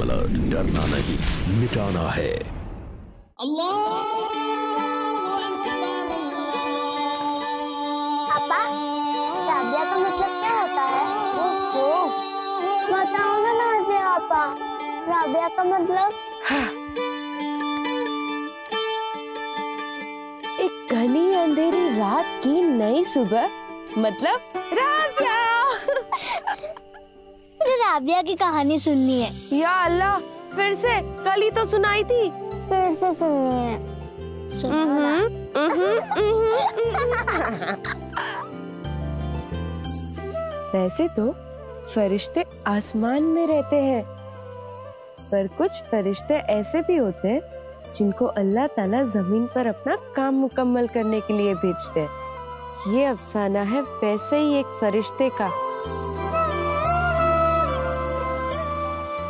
Crime alert डरना नहीं मिटाना है। पापा राबिया का मतलब क्या होता है? ओफो ना नाजिया आपा। राबिया का मतलब? एक घनी अंधेरी रात की नई सुबह? मतलब? राबिया राबिया की कहानी सुननी है। या अल्लाह फिर से कल ही तो सुनाई थी। फिर से सुननी है। वैसे तो फरिश्ते आसमान में रहते हैं पर कुछ फरिश्ते ऐसे भी होते हैं जिनको अल्लाह ताला ज़मीन पर अपना काम मुकम्मल करने के लिए भेजते हैं। ये अफसाना है वैसे ही एक फरिश्ते का।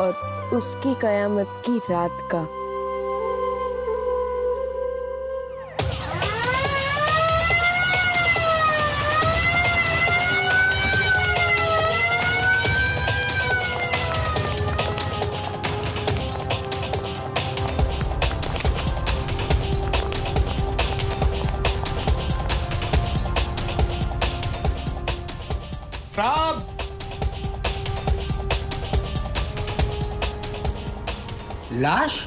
और उसकी कयामत की रात का lâche.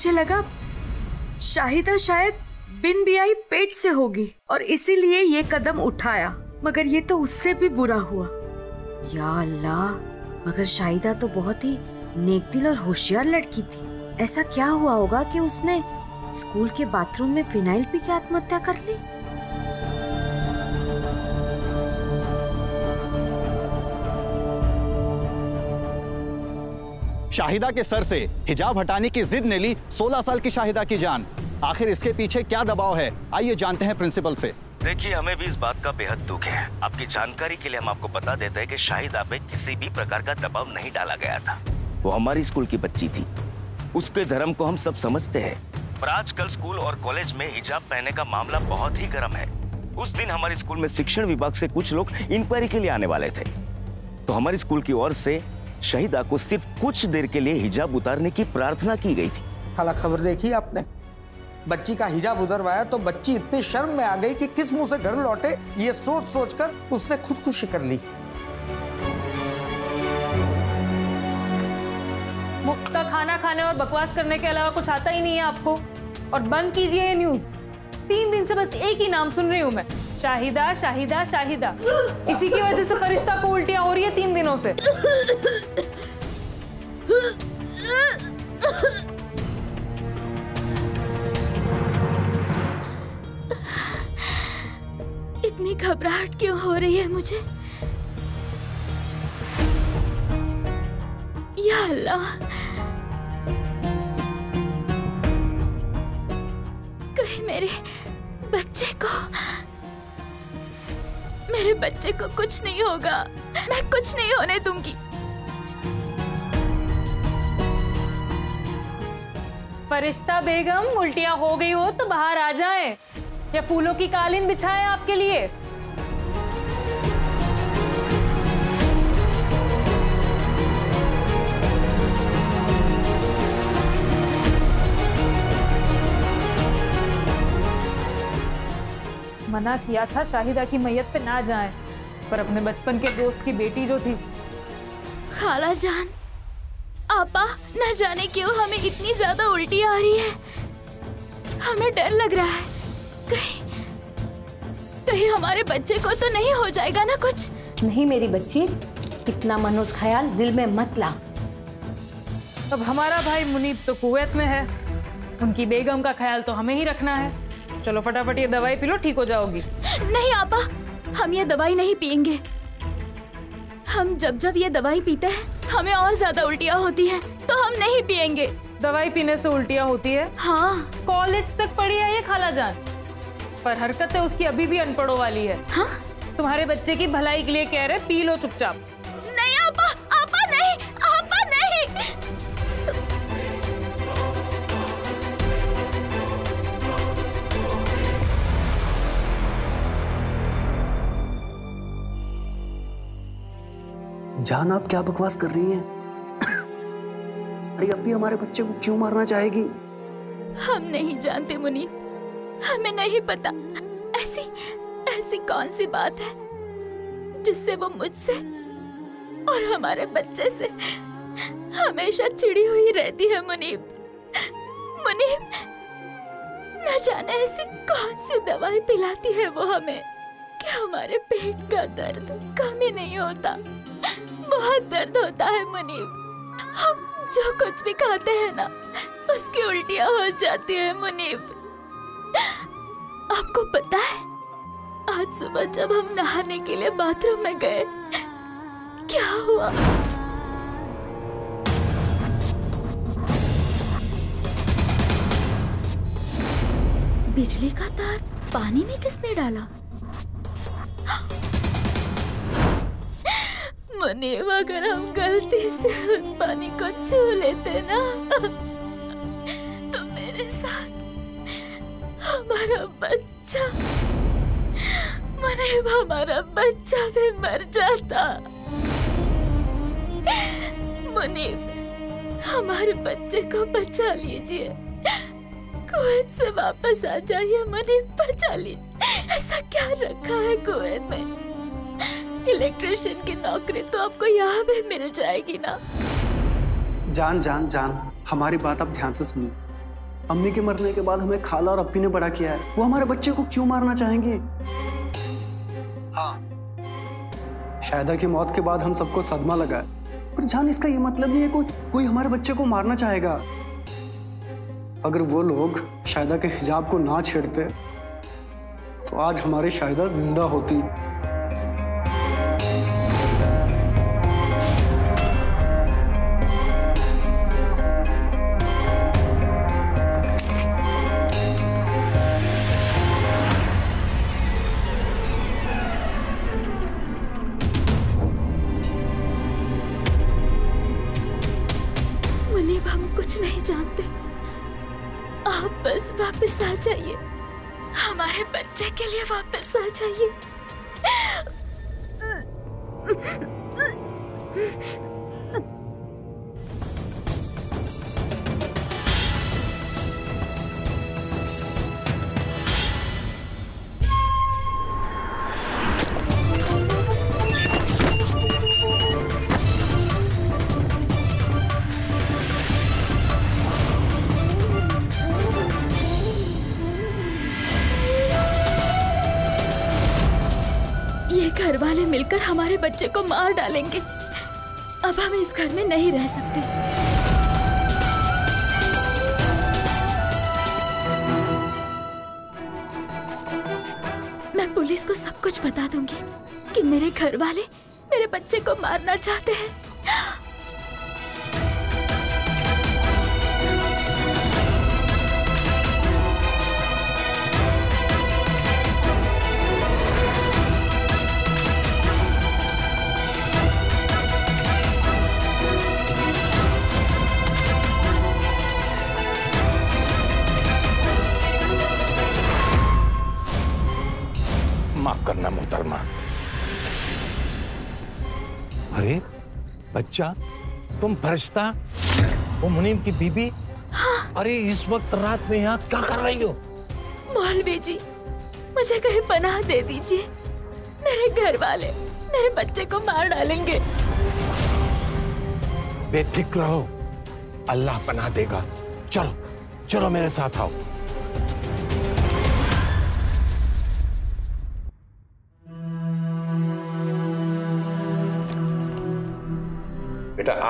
मुझे लगा शाहिदा शायद बिन बियाई पेट से होगी और इसीलिए ये कदम उठाया, मगर ये तो उससे भी बुरा हुआ। या अल्लाह, मगर शाहिदा तो बहुत ही नेकदिल और होशियार लड़की थी। ऐसा क्या हुआ होगा कि उसने स्कूल के बाथरूम में फिनाइल पी के आत्महत्या कर ली? शाहिदा के सर से हिजाब हटाने की जिद ने ली 16 साल की शाहिदा की जान। आखिर इसके पीछे क्या दबाव है? आइए जानते हैं प्रिंसिपल से। देखिए, हमें भी इस बात का बेहद दुख है। आपकी जानकारी के लिए हम आपको बता देते हैं कि शाहिदा पे किसी भी प्रकार का दबाव नहीं डाला गया था। वो हमारी स्कूल की बच्ची थी। उसके धर्म को हम सब समझते हैं। आजकल स्कूल और कॉलेज में हिजाब पहनने का मामला बहुत ही गर्म है। उस दिन हमारे स्कूल में शिक्षण विभाग से कुछ लोग इंक्वायरी के लिए आने वाले थे। तो हमारी स्कूल की ओर से शहीदा को सिर्फ़ कुछ देर के लिए हिजाब उतारने की प्रार्थना की गई थी। खाला खबर देखी आपने? बच्ची का हिजाब उतरवाया तो बच्ची इतनी शर्म में आ गई कि किस मुँह से घर लौटे ये सोच सोच कर उसने खुदकुशी कर ली। मुफ़्त खाना खाने और बकवास करने के अलावा कुछ आता ही नहीं है आपको। और बंद कीजिए ये न्यूज़। तीन दिन से बस एक ही नाम सुन रही हूँ मैं। शाहिदा शाहिदा शाहिदा। इसी की वजह से फरिश्ता को उल्टियाँ हो रही है तीन दिनों से। इतनी घबराहट क्यों हो रही है मुझे? या अल्लाह। कहीं मेरे बच्चे को मेरे बच्चे को कुछ नहीं होगा। मैं कुछ नहीं होने दूँगी। फरिश्ता बेगम, उल्टियाँ हो गई हो तो बाहर आ जाए। या फूलों की कालीन बिछाए आपके लिए? मना किया था शाहिदा की मैयत पे ना जाएँ, पर अपने बचपन के दोस्त की बेटी जो थी। खाला जान आपा न जाने क्यों हमें इतनी ज़्यादा उल्टी आ रही है? हमें डर लग रहा है। कहीं कहीं हमारे बच्चे को तो नहीं हो जाएगा ना कुछ? नहीं मेरी बच्ची इतना मनोज ख्याल दिल में मत ला। अब हमारा भाई मुनीब तो कुवैत में है। उनकी बेगम का ख्याल तो हमें ही रखना है। चलो फटाफट ये दवाई पी लो ठीक हो जाओगी। नहीं आपा हम ये दवाई नहीं पियेंगे। हम जब जब ये दवाई पीते हैं हमें और ज़्यादा उल्टियाँ होती है तो हम नहीं पियेंगे। दवाई पीने से उल्टियाँ होती है? हाँ। कॉलेज तक पढ़ी है ये खाला जान? पर हरकतें उसकी अभी भी अनपढ़ों वाली है। हाँ? तुम्हारे बच्चे की भलाई के लिए कह रहे पी लो चुपचाप। जान आप क्या बकवास कर रही हैं? अरे भी हमारे बच्चे को क्यों मारना चाहेगी? हम नहीं जानते, मुनीब। हमें नहीं पता। ऐसी ऐसी कौन सी बात है, जिससे वो मुझसे और हमारे बच्चे से हमेशा चिड़ी हुई रहती है, मुनीब। मुनीब, न जाने ऐसी कौन सी दवाई पिलाती है वो हमें, कि हमारे पेट का दर्द कम ही नहीं होता। बहुत दर्द होता है मुनीब हम जो कुछ भी खाते हैं ना, उसकी उल्टियाँ हो जाती है मुनीब आपको पता है, आज सुबह जब हम नहाने के लिए बाथरूम में गए, क्या हुआ? बिजली का तार पानी में किसने डाला? मुनीब अगर हम गलती से उस पानी को छू लेते ना। तो मेरे साथ हमारा बच्चा मुनीब हमारा बच्चा भी मर जाता। मुनीब हमारे बच्चे को बचा लीजिए। कुवैत से वापस आ जाइए मुनीब बचा लीजिए। ऐसा क्या रखा है कुवैत में? इलेक्ट्रिशियन की नौकरी तो आपको यहाँ भी मिल जाएगी ना? जान जान जान, हमारी बात आप ध्यान से सुनिए। अम्मी के मरने के बाद हमें खाला और अप्पी ने बड़ा किया है। वो हमारे बच्चे को क्यों मारना चाहेंगी? हाँ। शायदा की मौत के बाद हम सबको सदमा लगा है। पर जान, इसका ये मतलब नहीं है कोई कोई हमारे बच्चे को मारना चाहेगा। अगर वो लोग शायदा के हिजाब को ना छेड़ते तो आज हमारी शायदा ज़िंदा होती। डालेंगे। अब हम इस घर में नहीं रह सकते। मैं पुलिस को सब कुछ बता दूँगी कि मेरे घर वाले मेरे बच्चे को मारना चाहते हैं। करना मोहतरमा अरे बच्चा तुम फरिश्ता वो मुनीम की बीबी? हाँ। अरे इस वक्त रात में यहाँ क्या कर रही हो? मौलवी जी मुझे कहीं पनाह दे दीजिए। मेरे घर वाले मेरे बच्चे को मार डालेंगे। बेफिक्र रहो। अल्लाह पनाह देगा। चलो चलो मेरे साथ आओ।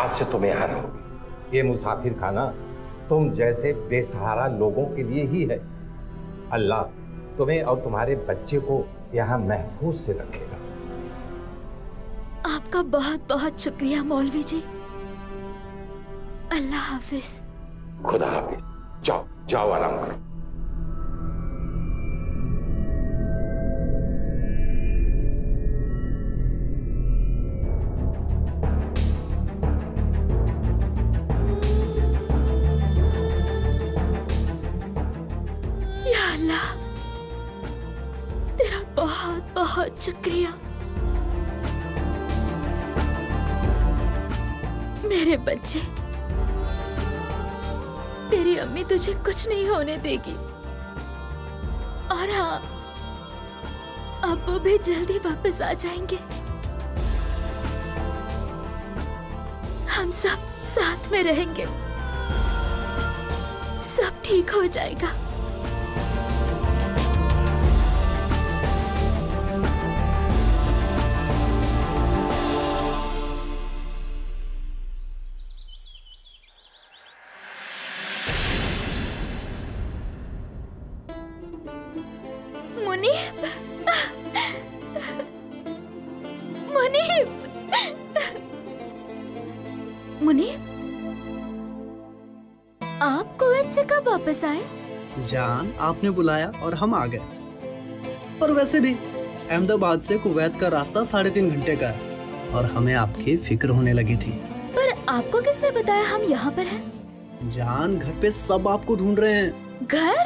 आज से तुम यहाँ रहोगे ये मुसाफिर खाना तुम जैसे बेसहारा लोगों के लिए ही है। अल्लाह तुम्हें और तुम्हारे बच्चे को यहाँ महफूज से रखेगा। आपका बहुत बहुत शुक्रिया मौलवी जी। अल्लाह हाफिज। खुदा हाफिज। जाओ जाओ आराम करो। शुक्रिया। मेरे बच्चे तेरी अम्मी तुझे कुछ नहीं होने देगी। और हाँ अब्बू भी जल्दी वापस आ जाएँगे। हम सब साथ में रहेंगे। सब ठीक हो जाएगा। आपने बुलाया और हम आ गए। और वैसे भी अहमदाबाद से कुवैत का रास्ता साढ़े तीन घंटे का है और हमें आपकी फ़िक्र होने लगी थी। पर आपको किसने बताया हम यहाँ पर हैं? जान घर पे सब आपको ढूंढ रहे हैं। घर?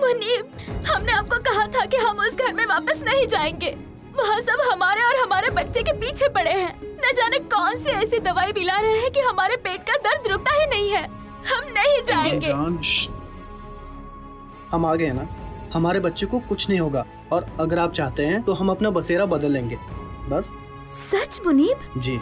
मुनीब हमने आपको कहा था कि हम उस घर में वापस नहीं जाएँगे। वहाँ सब हमारे और हमारे बच्चे के पीछे पड़े हैं। न जाने कौन सी ऐसी दवाई पिला रहे हैं कि हमारे पेट का दर्द रुकता ही नहीं है। हम नहीं जाएँगे। हम आ गए हैं ना। हमारे बच्चे को कुछ नहीं होगा और अगर आप चाहते हैं तो हम अपना बसेरा बदल लेंगे। बस। सच मुनीब? जी।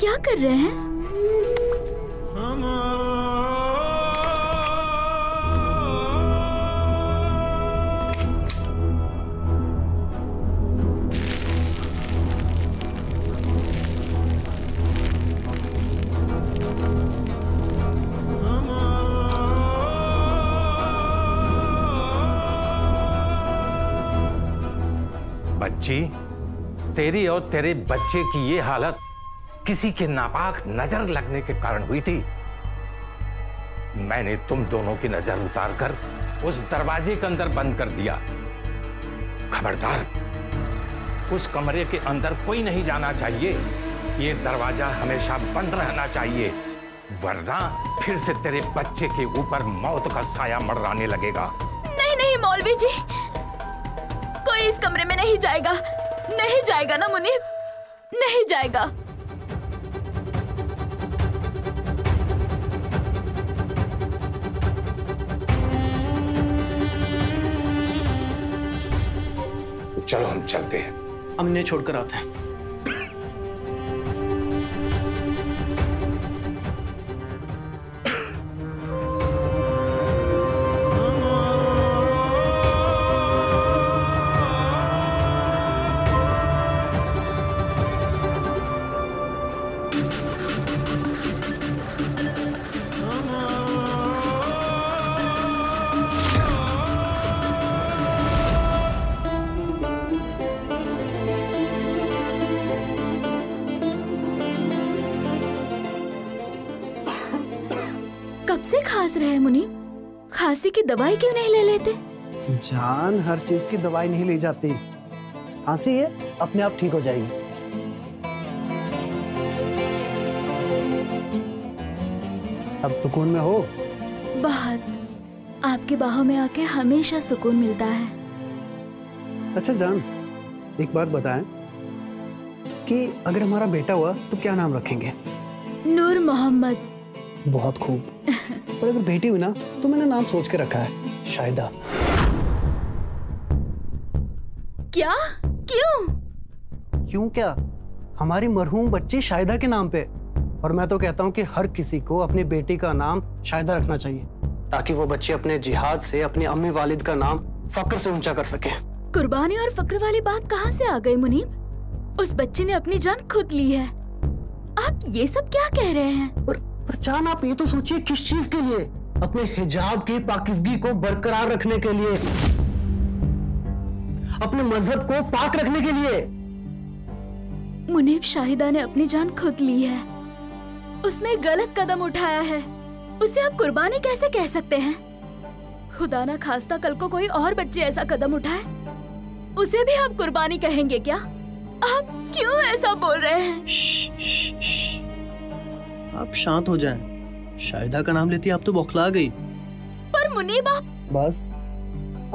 क्या कर रहे हैं? बच्ची तेरी और तेरे बच्चे की ये हालत किसी के नापाक नज़र लगने के कारण हुई थी। मैंने तुम दोनों की नज़र उतारकर उस दरवाजे के अंदर बंद कर दिया। खबरदार, उस कमरे के अंदर कोई नहीं जाना चाहिए। ये दरवाज़ा हमेशा बंद रहना चाहिए, वरना फिर से तेरे बच्चे के ऊपर मौत का साया मडराने लगेगा। नहीं नहीं, मौलवी जी। कोई इस कमरे में नहीं जाएगा। नहीं जाएगा ना मुनीब? नहीं जाएगा। चलो हम चलते हैं। हम इन्हें छोड़कर आते हैं। मुनीब खांसी की दवाई क्यों नहीं ले लेते? जान हर चीज़ की दवाई नहीं ली जाती। खांसी है अपने आप ठीक हो जाएगी। अब सुकून में हो? बहुत। आपकी बाहों में आके हमेशा सुकून मिलता है। अच्छा जान एक बात बताएँ कि अगर हमारा बेटा हुआ तो क्या नाम रखेंगे? नूर मोहम्मद। बहुत खूब। और अगर बेटी हुई ना तो मैंने नाम सोच के रखा है शायदा क्या? क्यों? क्यों क्या? हमारी मरहूम बच्ची शाहिदा के नाम पे। और मैं तो कहता हूँ कि हर किसी को अपनी बेटी का नाम शाहिदा रखना चाहिए ताकि वो बच्चे अपने जिहाद से अपने अम्मी वालिद का नाम फक्र से ऊँचा कर सके। कुर्बानी और फक्र वाली बात कहाँ से आ गई मुनीब? उस बच्चे ने अपनी जान खुद ली है। आप ये सब क्या कह रहे हैं? पर, पर जान आप ये तो सोचिए किस चीज़ के लिए? अपने हिजाब की पाकिजगी को बरकरार रखने के लिए। अपने मज़हब को पाक रखने के लिए। मुनीब शाहिदा ने अपनी जान खुद ली है। उसने गलत कदम उठाया है। उसे आप कुर्बानी कैसे कह सकते हैं? खुदा ना खास्ता कल को कोई और बच्चे ऐसा कदम उठाए? उसे भी आप कुर्बानी कहेंगे क्या? आप क्यों ऐसा बोल रहे हैं? आप शांत हो जाएँ। शायदा का नाम लेती आप तो बौखला गई। पर मुनीबा बस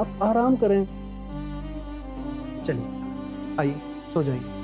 आप आराम करें। चलिए आइए सो जाइए।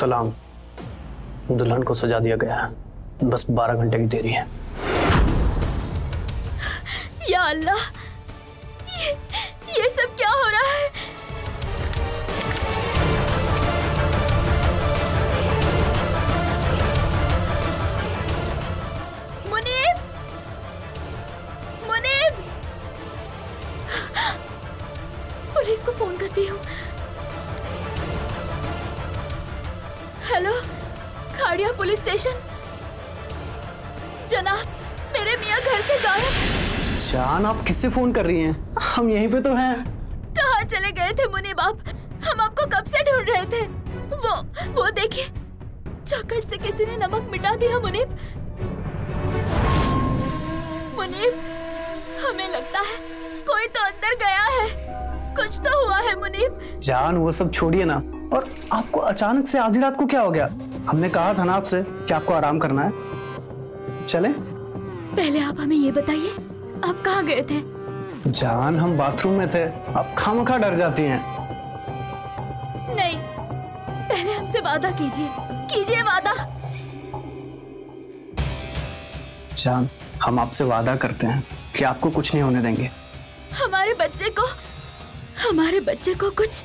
सलाम। दुल्हन को सजा दिया गया है। बस बारह घंटे की देरी है। या अल्लाह खाड़िया पुलिस स्टेशन। जनाब मेरे मियाँ घर से गायब। जान आप किससे फ़ोन कर रही हैं? हम यहीं पे तो हैं। कहाँ चले गए थे मुनीब आप हम आपको कब से ढूंढ रहे थे? वो वो देखिए चौकट से किसी ने नमक मिटा दिया मुनीब मुनीब हमें लगता है कोई तो अंदर गया है। कुछ तो हुआ है मुनीब जान वो सब छोड़िए ना। और आपको अचानक से आधी रात को क्या हो गया? हमने कहा था ना आपसे कि आपको आराम करना है। चले। पहले आप हमें ये बताइए आप कहाँ गए थे? जान हम बाथरूम में थे। आप खामखा डर जाती हैं। नहीं पहले हमसे वादा कीजिए। कीजिए वादा। जान हम आपसे वादा करते हैं कि आपको कुछ नहीं होने देंगे। हमारे बच्चे को हमारे बच्चे को कुछ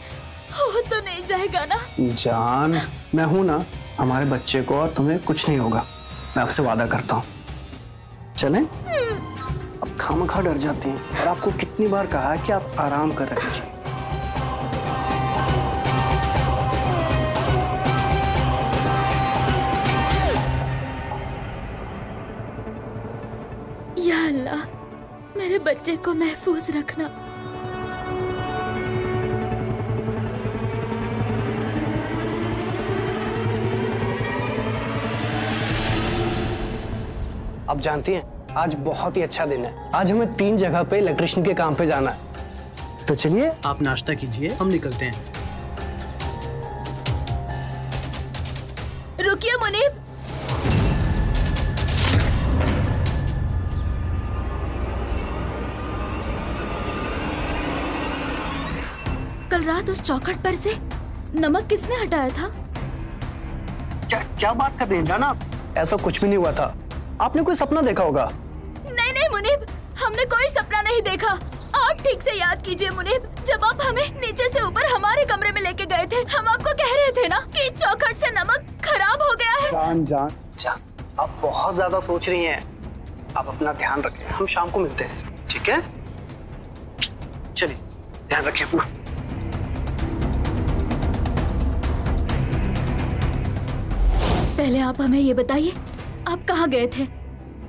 हो तो नहीं जाएगा ना? जान मैं हूँ ना हमारे बच्चे को और तुम्हें कुछ नहीं होगा। मैं आपसे वादा करता हूँ। चलें? अब खामखा डर जाती हैं। और आपको कितनी बार कहा है कि आप आराम कर रखिए या अल्लाह मेरे बच्चे को महफूज रखना। आप जानती हैं आज बहुत ही अच्छा दिन है। आज हमें तीन जगह पे इलेक्ट्रिशियन के काम पे जाना है। तो चलिए आप नाश्ता कीजिए हम निकलते हैं। रुकिए मुनीब। कल रात उस चौखट पर से नमक किसने हटाया था? क्या क्या बात कर रहे हैं जाना। ऐसा कुछ भी नहीं हुआ था। आपने कोई सपना देखा होगा? नहीं नहीं मुनीब। हमने कोई सपना नहीं देखा। आप ठीक से याद कीजिए मुनीब। जब आप हमें नीचे से ऊपर हमारे कमरे में लेके गए थे हम आपको कह रहे थे ना कि चौखट से नमक खराब हो गया है। जान जान। जान आप बहुत ज़्यादा सोच रही हैं। आप अपना ध्यान रखें। हम शाम को मिलते हैं ठीक है? चलिए ध्यान रखिए अपना। पहले आप हमें ये बताइए आप कहाँ गए थे?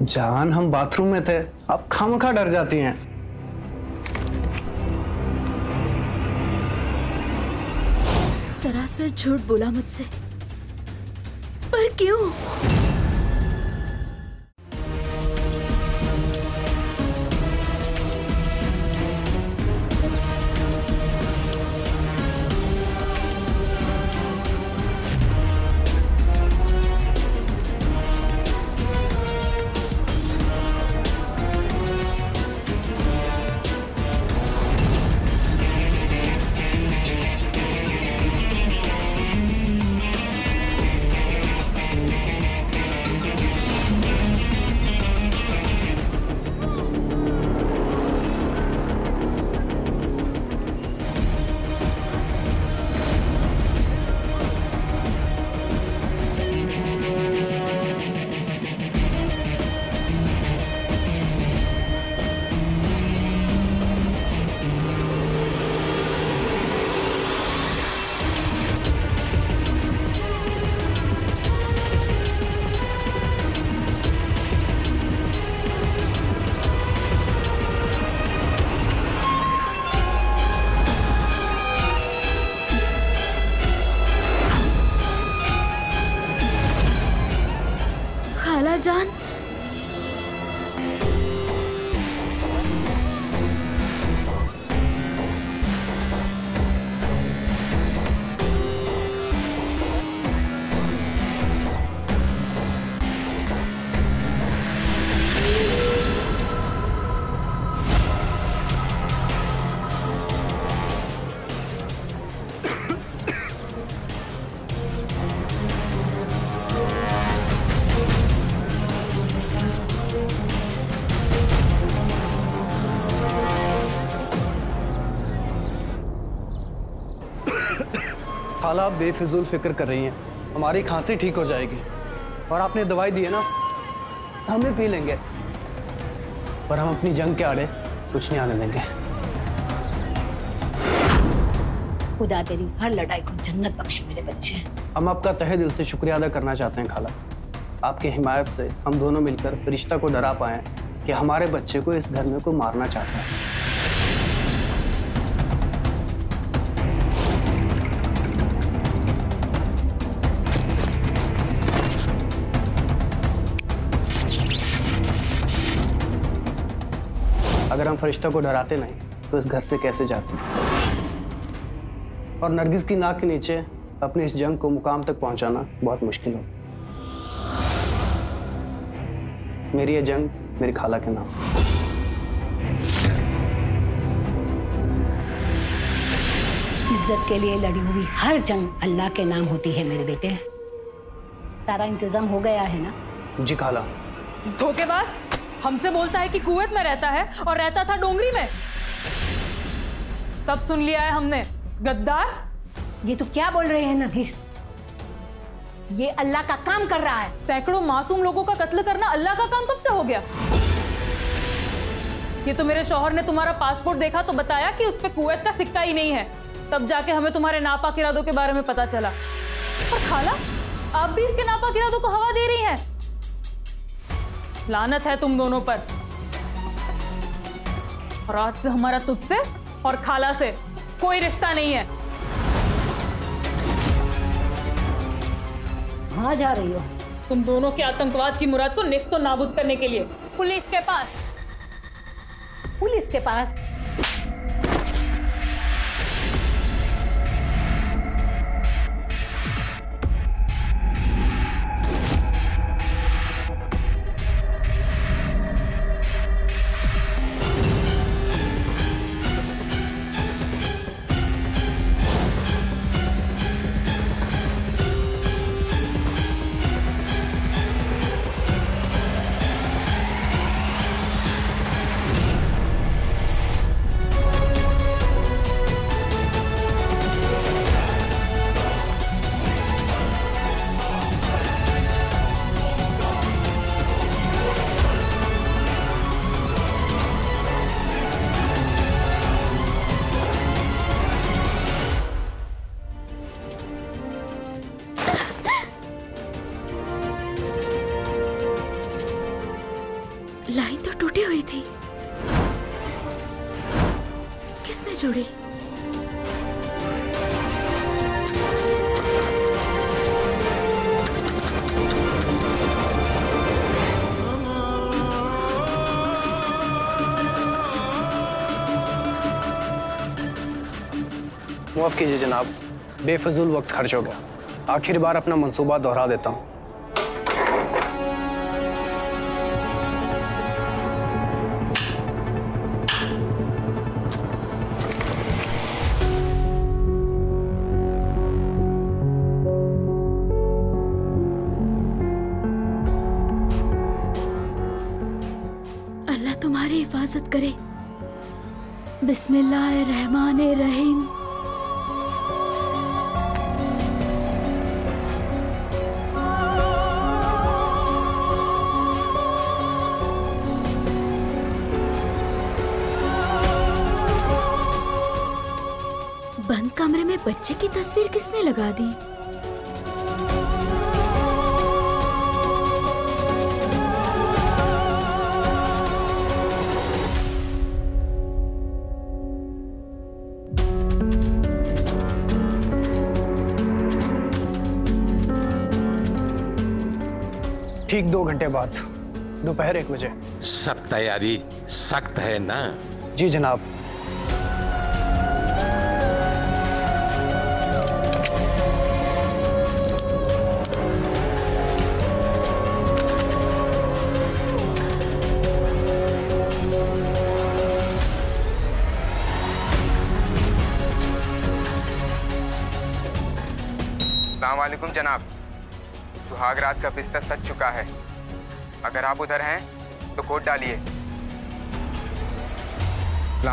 जान हम बाथरूम में थे। आप खामखा डर जाती हैं। सरासर झूठ बोला मुझसे। पर क्यों? खाला आप बेफिजूल फ़िक्र कर रही हैं। हमारी खांसी ठीक हो जाएगी। और आपने दवाई दी है ना? हमें पी लेंगे। पर हम अपनी जंग के आड़े कुछ नहीं आने देंगे। खुदा तेरी हर लड़ाई को जन्नत बख्शे मेरे बच्चे। हम आपका तहे दिल से शुक्रिया अदा करना चाहते हैं खाला। आपकी हिमायत से हम दोनों मिलकर रिश्ता को डरा पाए कि हमारे बच्चे को इस घर में कोई मारना चाहता है। अगर हम फरिश्ता को डराते नहीं तो इस घर से कैसे जाते और नरगिस की नाक के नीचे अपने इस जंग को मुकाम तक पहुंचाना बहुत मुश्किल हो मेरी ये जंग मेरी खाला के नाम। इज़्ज़त के लिए लड़ी हुई हर जंग अल्लाह के नाम होती है मेरे बेटे। सारा इंतज़ाम हो गया है ना? जी खाला। धोखेबाज? हमसे बोलता है कि कुवैत में रहता है और रहता था डोंगरी में। सब सुन लिया है हमने। गद्दार? ये तो क्या बोल रहे हैं नरगिस? ये अल्लाह का काम कर रहा है। सैकड़ों मासूम लोगों का कत्ल करना अल्लाह का काम कब से हो गया? ये तो मेरे शोहर ने तुम्हारा पासपोर्ट देखा तो बताया कि उस पे कुवैत का सिक्का ही नहीं है। तब जाके हमें तुम्हारे नापाक इरादों के बारे में पता चला। और खाला आप भी इसके नापाक इरादों को हवा दे रही हैं। लानत है तुम दोनों पर। और आज से हमारा तुझसे और खाला से कोई रिश्ता नहीं है। कहा जा रही हो? तुम दोनों के आतंकवाद की मुराद को निस्तो नाबूद करने के लिए। पुलिस के पास। पुलिस के पास? हुई थी? किसने जोड़ी? माफ़ कीजिए जनाब, बेफजूल वक्त खर्च हो गया। आखिर बार अपना मंसूबा दोहरा देता हूँ। रहमान रहीम बंद कमरे में बच्चे की तस्वीर किसने लगा दी? ठीक दो घंटे बाद दोपहर एक बजे। सब तैयारी सख्त है ना? जी जनाब। वालेकुम जनाब। सुहाग रात का बिस्तर सच चुका है। अगर आप उधर हैं तो कोट डालिए।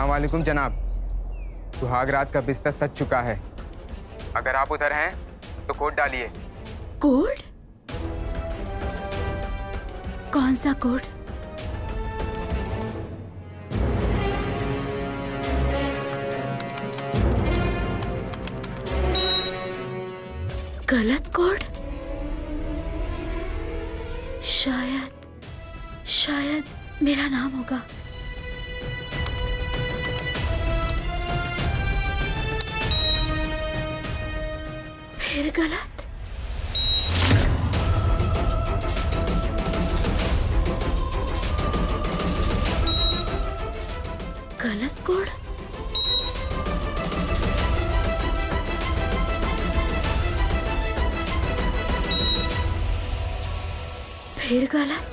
वालेकुम जनाब। सुहाग रात का बिस्तर सच चुका है। अगर आप उधर हैं तो कोड डालिए। कोड कौन सा कोड गलत कोड मेरा नाम होगा? फिर गलत। गलत कोड फिर गलत।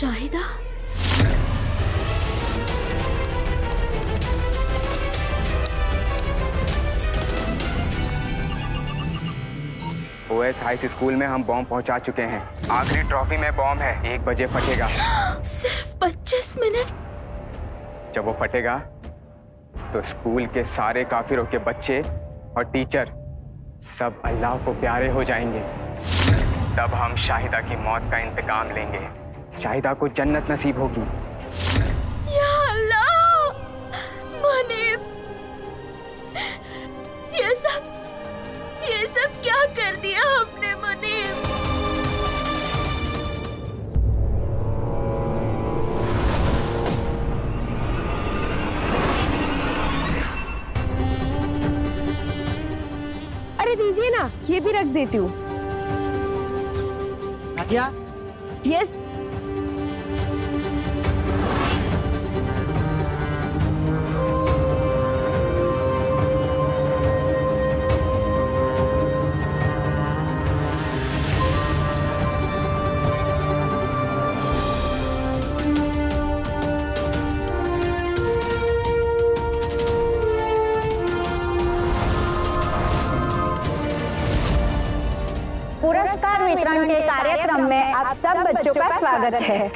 शाहिदा? ओएस हाई स्कूल में हम बॉम्ब पहुँचा चुके हैं। आखिरी ट्रॉफी में बॉम्ब है। एक बजे फटेगा। सिर्फ़ पच्चीस मिनट? जब वो फटेगा तो स्कूल के सारे काफिरों के बच्चे और टीचर सब अल्लाह को प्यारे हो जाएँगे। तब हम शाहिदा की मौत का इंतकाम लेंगे। शाहिदा को जन्नत नसीब होगी। या अल्लाह! मुनीब ये सब ये सब क्या कर दिया हमने मुनीब अरे दीजिए ना ये भी रख देती हूँ। क्या? यस सब बच्चों का स्वागत है।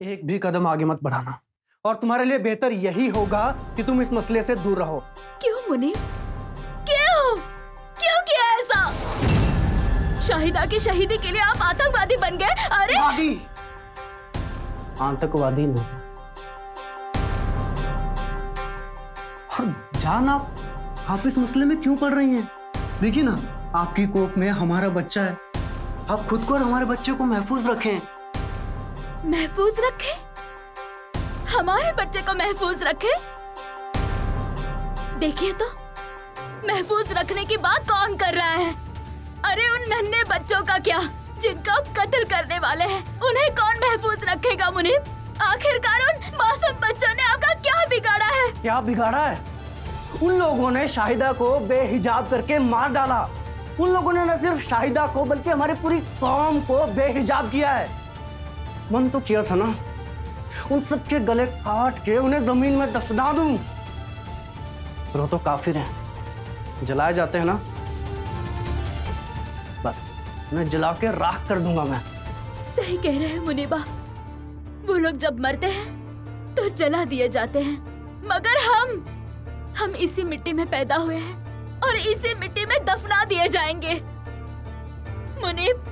एक भी कदम आगे मत बढ़ाना। और तुम्हारे लिए बेहतर यही होगा कि तुम इस मसले से दूर रहो। क्यों मुनीब क्यों? क्यों किया ऐसा? शाहिदा की शहीदी के लिए आप आतंकवादी बन गए? अरे! आतंकवादी नहीं। और जान आप आप इस मसले में क्यों पड़ रही हैं? देखिए ना आपकी कोख में हमारा बच्चा है। आप खुद को और हमारे बच्चे को महफूज रखें। महफूज रखे? हमारे बच्चे को महफूज रखे? देखिए तो महफूज रखने की बात कौन कर रहा है? अरे उन नन्हे बच्चों का क्या? जिनका आप कत्ल करने वाले हैं उन्हें कौन महफूज रखेगा मुनीब? आखिरकार उन मासूम बच्चों ने आपका क्या बिगाड़ा है? क्या बिगाड़ा है? उन लोगों ने शाहिदा को बेहिजाब करके मार डाला। उन लोगों ने न सिर्फ़ शाहिदा को, बल्कि हमारी पूरी कौम को बेहिजाब किया है। मन तो किया था ना, उन सबके गले काट के उन्हें ज़मीन में दफना दूँ। वो तो काफिर हैं। जलाए जाते हैं ना। बस मैं जला के राख कर दूँगा मैं। सही कह रहे हैं मुनीबा। वो लोग जब मरते हैं तो जला दिए जाते हैं। मगर हम हम इसी मिट्टी में पैदा हुए हैं। और इसी मिट्टी में दफना दिए जाएँगे। मुनीब,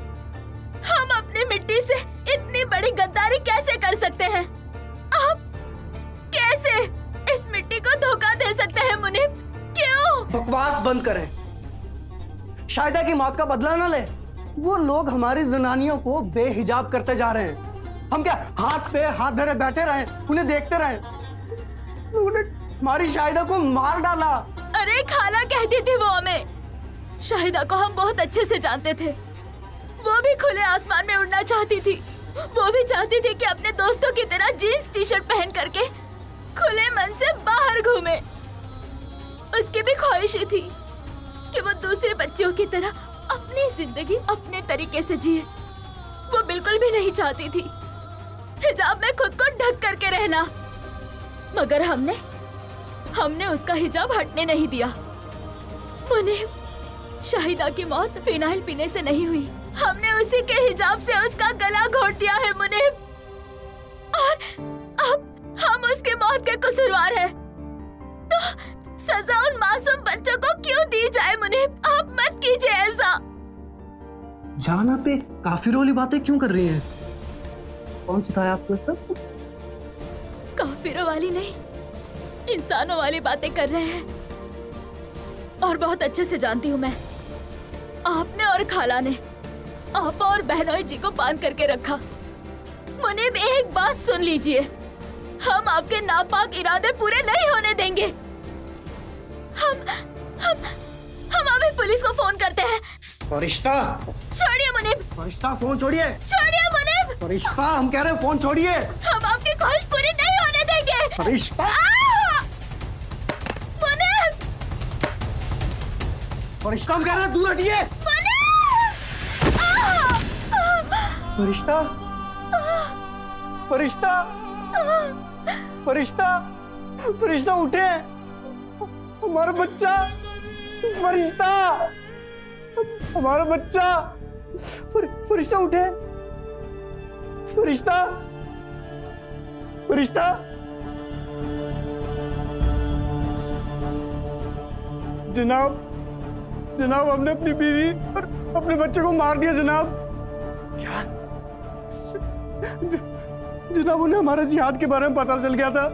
हम अपनी मिट्टी से इतनी बड़ी गद्दारी कैसे कर सकते हैं? आप कैसे इस मिट्टी को धोखा दे सकते हैं, मुनीब? क्यों? बकवास बंद करें। शायदा की मौत का बदला ना ले। वो लोग हमारी जनानियों को बेहिजाब करते जा रहे हैं। हम क्या हाथ पे हाथ धरे बैठे रहे, उन्हें देखते रहे? उन्होंने हमारी शाहिदा को मार डाला। अरे, खाला कहती थी वो हमें। शाहिदा को हम बहुत अच्छे से जानते थे। वो भी खुले आसमान में उड़ना चाहती थी। वो भी चाहती थी कि अपने दोस्तों की तरह जीन्स टी शर्ट पहन करके खुले मन से बाहर घूमे। उसकी भी ख्वाहिश थी कि वो दूसरे बच्चों की तरह अपनी ज़िंदगी अपने तरीके से जिए। वो बिल्कुल भी नहीं चाहती थी। हिजाब में खुद को ढक करके रहना। मगर हमने हमने उसका हिजाब हटने नहीं दिया। मुनीब शाहिदा की मौत फिनाइल पीने से नहीं हुई। हमने उसी के हिजाब से उसका गला घोट दिया है मुनीब और अब हम उसकी मौत के कसूरवार हैं। तो सजा उन मासूम बच्चों को क्यों दी जाए मुने आप मत कीजिए ऐसा। जाना पे ये काफिर वाली बातें क्यों कर रही हैं? कौन सिखाया आपको सब? काफिरों वाली नहीं। इंसानों वाली बातें कर रहे हैं। और बहुत अच्छे से जानती हूँ मैं। आपने और खाला ने आपा और बहनोई जी को बाँध करके रखा। मुनीब एक बात सुन लीजिए। हम आपके नापाक इरादे पूरे नहीं होने देंगे। हम हम हम अभी पुलिस को फ़ोन करते हैं। फरिश्ता! छोड़िए मुनीब। फरिश्ता फ़ोन छोड़िए। छोड़िए मुनीब। फरिश्ता हम कह रहे हैं फ़ोन छोड़िए। हम आपकी ख्वाहिश पूरी नहीं होने देंगे। फरिश्ता! फरिश्ता हम कह रहे हैं दूर हटिए फरिश्ता? फरिश्ता? फरिश्ता? फरिश्ता उठे। हमारा बच्चा। फरिश्ता। हमारा बच्चा। फर, फरिश्ता उठे। फरिश्ता। फरिश्ता। जनाब जनाब हमने अपनी बीवी और अपने बच्चे को मार दिया जनाब। क्या? ज- जनाब उन्हें हमारा जिहाद के बारे में पता चल गया था।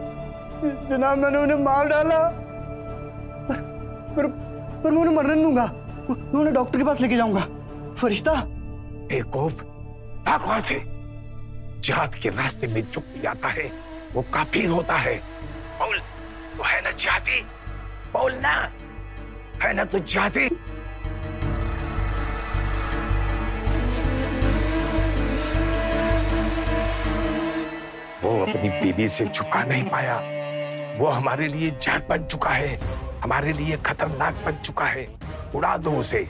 जनाब मैंने उन्हें मार डाला। पर पर, पर मैं उन्हें मरने दूँगा। मैं उन्हें डॉक्टर के पास लेके जाऊँगा। फरिश्ता। बेवकूफ़ भाग वहाँ से जिहाद के रास्ते में जो भी आता है वो काफिर होता है। बोल तो है ना जिहादी? बोल ना। है ना तो जिहादी? वो अपनी बीबी से छुपा नहीं पाया। वो हमारे लिए जहर बन चुका है। हमारे लिए खतरनाक बन चुका है। उड़ा दो उसे।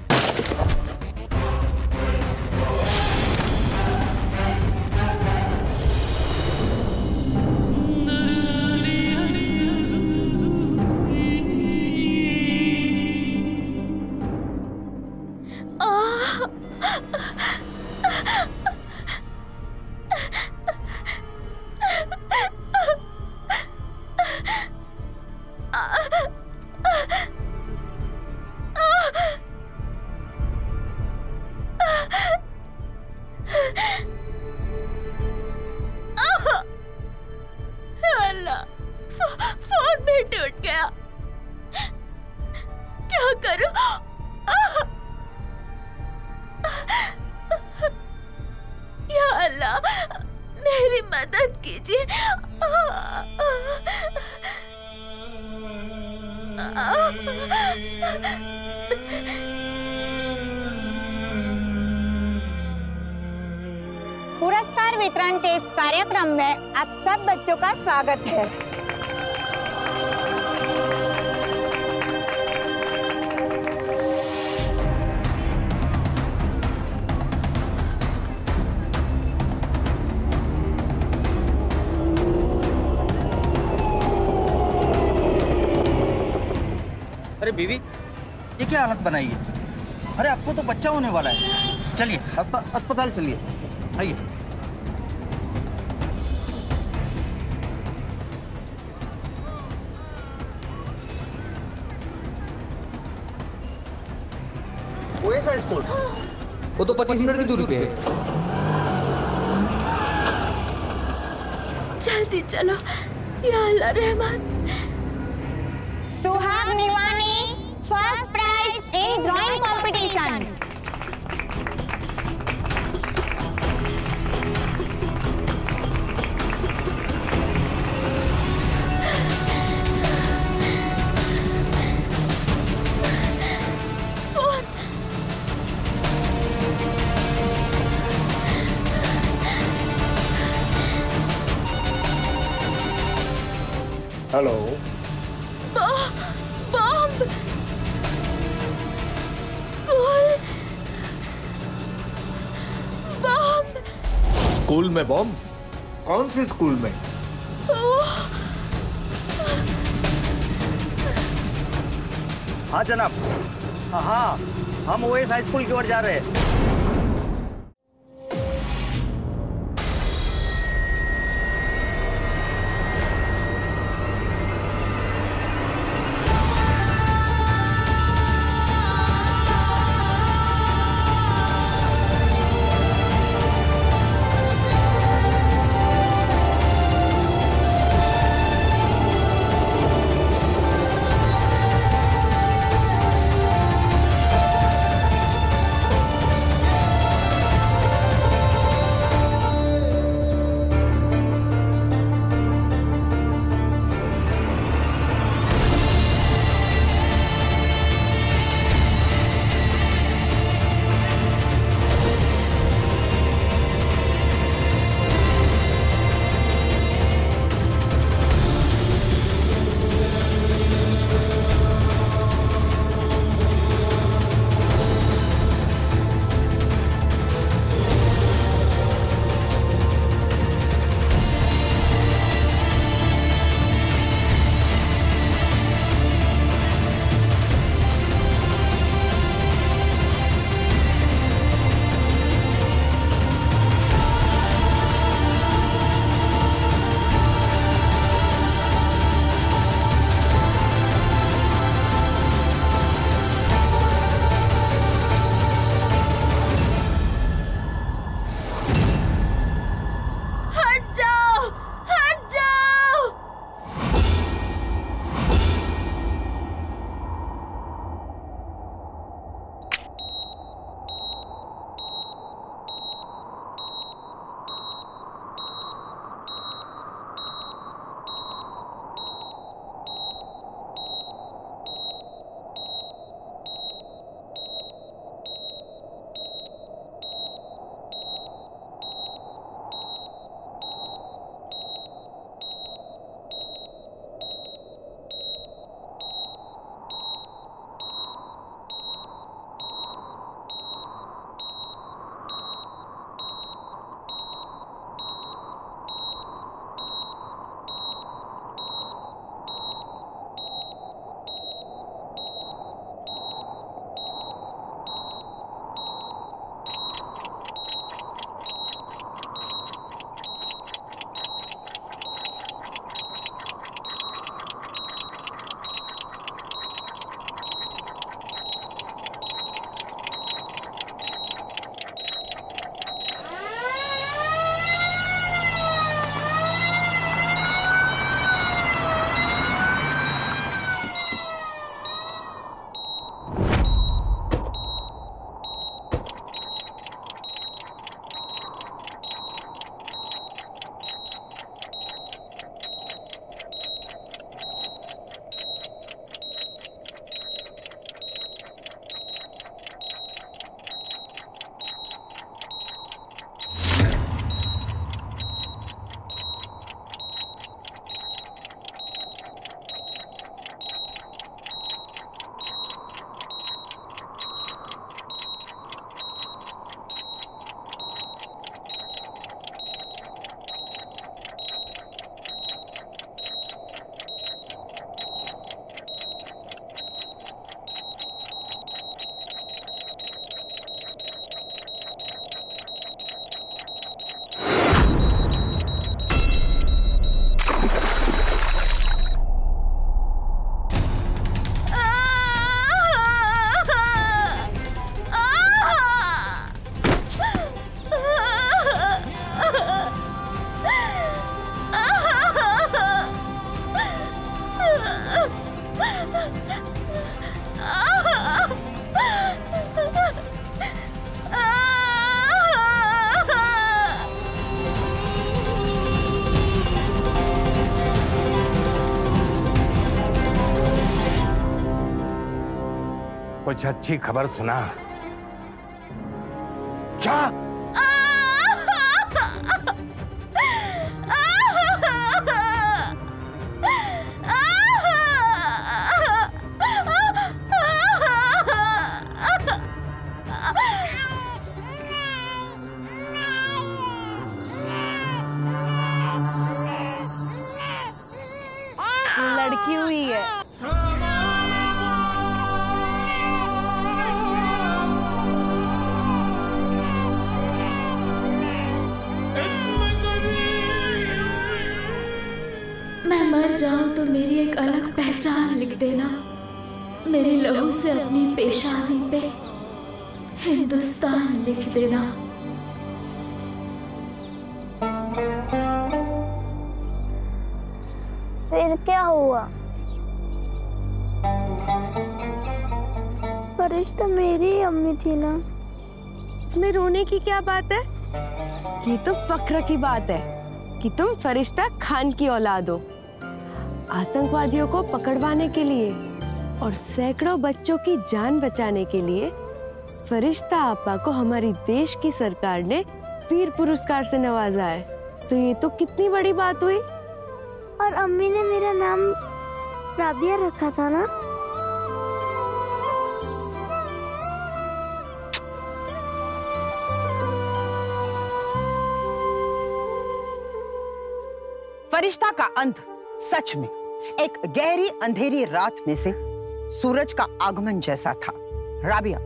पुरस्कार वितरण के इस कार्यक्रम में आप सब बच्चों का स्वागत है। है अरे आपको तो बच्चा होने वाला है। चलिए अस्पताल चलिए। आइए। स्कूल? वो तो पच्चीस मिनट की दूरी पे है। जल्दी चलो या अल्लाह रहमान। सुहाग निवानी first hello bomb school bomb school में बॉम्ब कौन सी स्कूल में? हाँ जनाब। हाँ हाँ। हम ओएस हाई स्कूल की ओर जा रहे हैं। कुछ अच्छी खबर सुना। क्या? की क्या बात है? ये तो फख्र की बात है कि तुम फरिश्ता खान की औलाद हो। आतंकवादियों को पकड़वाने के लिए और सैकड़ों बच्चों की जान बचाने के लिए फरिश्ता आपा को हमारी देश की सरकार ने वीर पुरस्कार से नवाजा है। तो ये तो कितनी बड़ी बात हुई? और अम्मी ने मेरा नाम राबिया रखा था ना? फरिश्ता का अंत सच में एक गहरी अंधेरी रात में से सूरज का आगमन जैसा था। राबिया,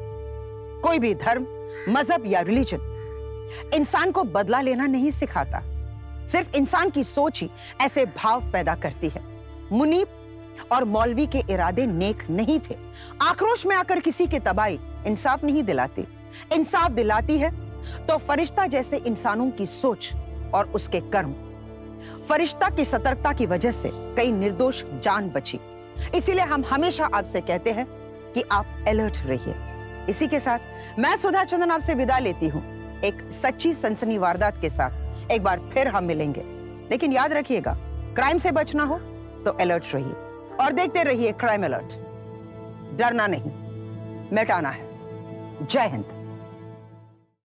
कोई भी धर्म, मज़हब या रिलीजन इंसान को बदला लेना नहीं सिखाता। सिर्फ़ इंसान की सोच ही ऐसे भाव पैदा करती है। मुनीब और मौलवी के इरादे नेक नहीं थे। आक्रोश में आकर किसी की तबाही इंसाफ नहीं दिलाती। इंसाफ दिलाती है तो फरिश्ता जैसे इंसानों की सोच और उसके कर्म फरिश्ता की सतर्कता की वजह से कई निर्दोष जान बची। इसीलिए हम हमेशा आपसे कहते हैं कि आप अलर्ट रहिए। इसी के साथ मैं सुधा चंदन आपसे विदा लेती हूँ। एक सच्ची सनसनी वारदात के साथ एक बार फिर हम मिलेंगे। लेकिन याद रखिएगा क्राइम से बचना हो तो अलर्ट रहिए। और देखते रहिए क्राइम अलर्ट डरना नहीं, मिटाना है। जय हिंद।